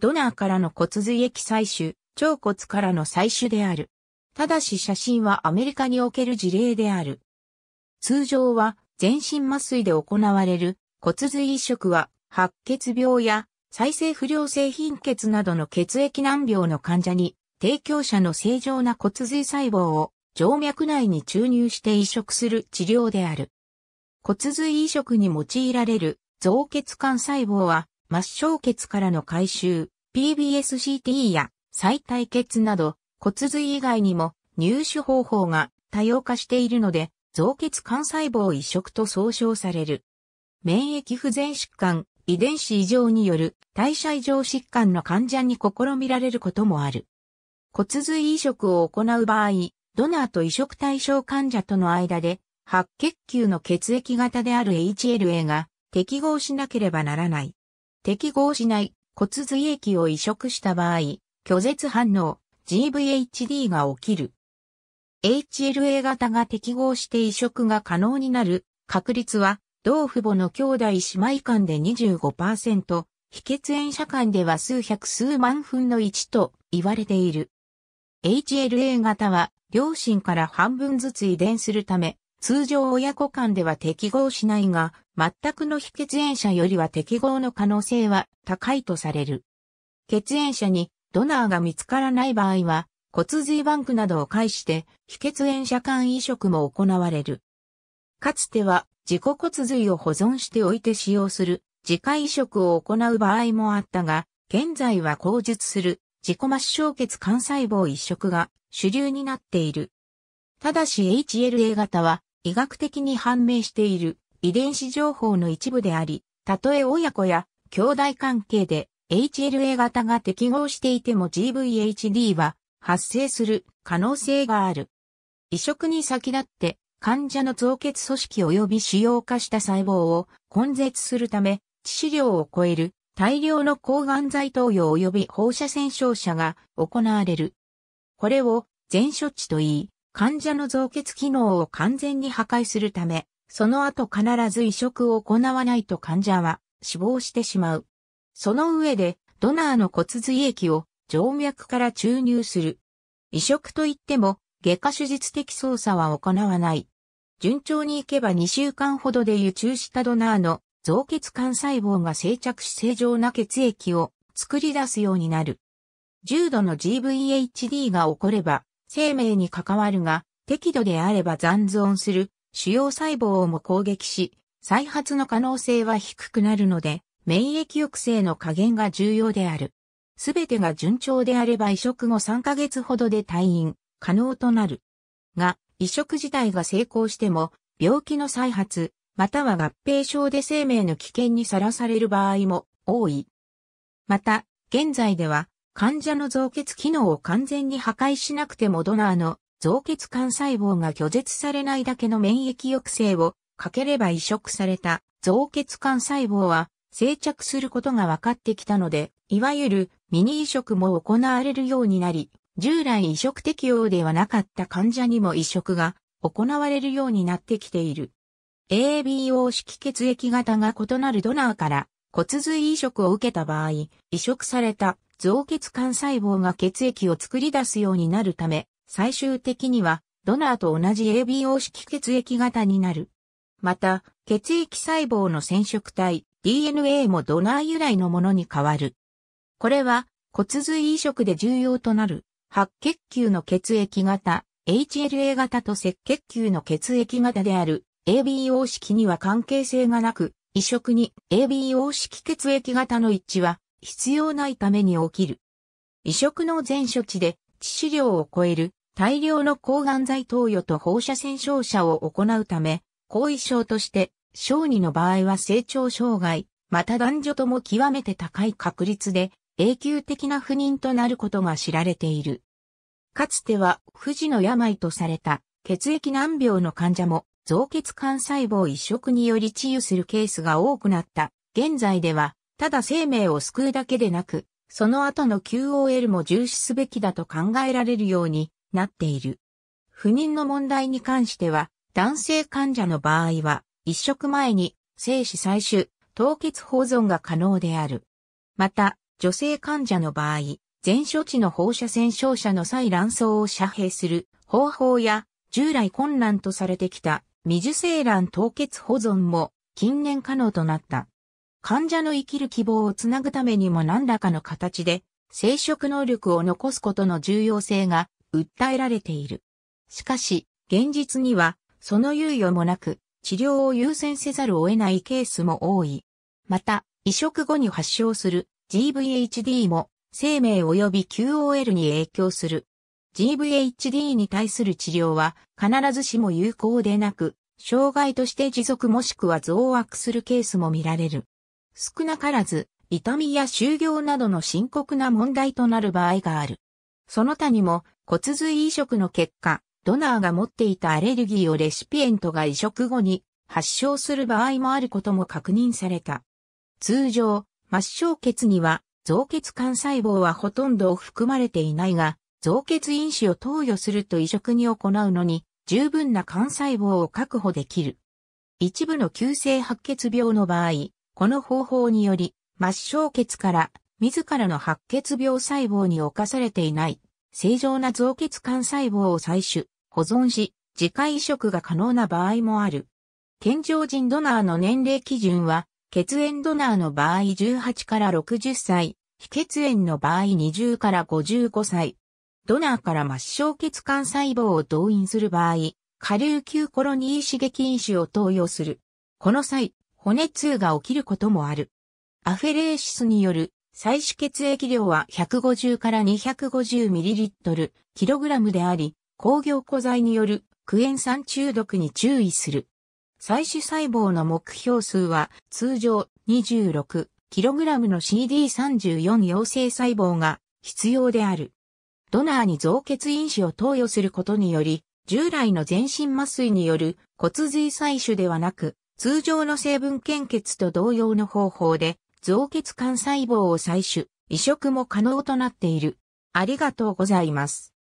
ドナーからの骨髄液採取、腸骨からの採取である。ただし写真はアメリカにおける事例である。通常は全身麻酔で行われる骨髄移植は白血病や再生不良性貧血などの血液難病の患者に提供者の正常な骨髄細胞を静脈内に注入して移植する治療である。骨髄移植に用いられる造血管細胞は末梢血からの回収、PBSCT や再体血など骨髄以外にも入手方法が多様化しているので、造血幹細胞移植と総称される。免疫不全疾患、遺伝子異常による代謝異常疾患の患者に試みられることもある。骨髄移植を行う場合、ドナーと移植対象患者との間で、白血球の血液型である HLA が適合しなければならない。適合しない骨髄液を移植した場合、拒絶反応、GVHD が起きる。HLA 型が適合して移植が可能になる確率は同父母の兄弟姉妹間で25%、非血縁者間では数百数万分の1と言われている。HLA 型は両親から半分ずつ遺伝するため、通常親子間では適合しないが、全くの非血縁者よりは適合の可能性は高いとされる。血縁者にドナーが見つからない場合は、骨髄バンクなどを介して非血縁者間移植も行われる。かつては自己骨髄を保存しておいて使用する自家移植を行う場合もあったが、現在は口述する自己末梢血幹細胞移植が主流になっている。ただし HLA 型は医学的に判明している遺伝子情報の一部であり、たとえ親子や兄弟関係で HLA 型が適合していても GVHD は発生する可能性がある。移植に先立って患者の造血組織及び主要化した細胞を根絶するため致死量を超える大量の抗がん剤投与及び放射線照射が行われる。これを全処置と言い、患者の造血機能を完全に破壊するため、その後必ず移植を行わないと患者は死亡してしまう。その上で、ドナーの骨髄液を静脈から注入する。移植といっても、外科手術的操作は行わない。順調にいけば2週間ほどで輸注したドナーの造血管細胞が生着し正常な血液を作り出すようになる。重度の GVHD が起これば生命に関わるが適度であれば残存する主要細胞をも攻撃し再発の可能性は低くなるので免疫抑制の加減が重要である。すべてが順調であれば移植後3ヶ月ほどで退院、可能となる。が、移植自体が成功しても、病気の再発、または合併症で生命の危険にさらされる場合も多い。また、現在では、患者の造血機能を完全に破壊しなくてもドナーの造血管細胞が拒絶されないだけの免疫抑制をかければ移植された造血管細胞は定着することが分かってきたので、いわゆるミニ移植も行われるようになり、従来移植適用ではなかった患者にも移植が行われるようになってきている。ABO 式血液型が異なるドナーから骨髄移植を受けた場合、移植された造血管細胞が血液を作り出すようになるため、最終的にはドナーと同じ ABO 式血液型になる。また、血液細胞の染色体、DNA もドナー由来のものに変わる。これは骨髄移植で重要となる白血球の血液型 HLA 型と赤血球の血液型である ABO 式には関係性がなく、移植に ABO 式血液型の一致は必要ないために起きる。移植の全処置で致死量を超える大量の抗がん剤投与と放射線照射を行うため、後遺症として小児の場合は成長障害、また男女とも極めて高い確率で永久的な不妊となることが知られている。かつては不治の病とされた血液難病の患者も造血管細胞移植により治癒するケースが多くなった。現在では、ただ生命を救うだけでなく、その後の QOL も重視すべきだと考えられるようになっている。不妊の問題に関しては、男性患者の場合は、移植前に精子採取、凍結保存が可能である。また、女性患者の場合、全処置の放射線照射の際卵巣を遮蔽する方法や、従来困難とされてきた未受精卵凍結保存も近年可能となった。患者の生きる希望をつなぐためにも何らかの形で生殖能力を残すことの重要性が訴えられている。しかし、現実にはその猶予もなく治療を優先せざるを得ないケースも多い。また、移植後に発症する GVHD も生命及び QOL に影響する。GVHD に対する治療は必ずしも有効でなく、障害として持続もしくは増悪するケースも見られる。少なからず、痛みや就業などの深刻な問題となる場合がある。その他にも骨髄移植の結果、ドナーが持っていたアレルギーをレシピエントが移植後に発症する場合もあることも確認された。通常、末梢血には造血幹細胞はほとんど含まれていないが、造血因子を投与すると移植に行うのに十分な幹細胞を確保できる。一部の急性白血病の場合、この方法により末梢血から自らの白血病細胞に侵されていない正常な造血幹細胞を採取、保存し、自家移植が可能な場合もある。健常人ドナーの年齢基準は、血縁ドナーの場合18から60歳、非血縁の場合20から55歳。ドナーから末梢血管細胞を動員する場合、下流球コロニー刺激因子を投与する。この際、骨痛が起きることもある。アフェレーシスによる採取血液量は150から 250ml、キログラムであり、工業古材によるクエン酸中毒に注意する。採取細胞の目標数は通常 26kg の CD34 陽性細胞が必要である。ドナーに造血因子を投与することにより、従来の全身麻酔による骨髄採取ではなく、通常の成分献血と同様の方法で造血幹細胞を採取、移植も可能となっている。ありがとうございます。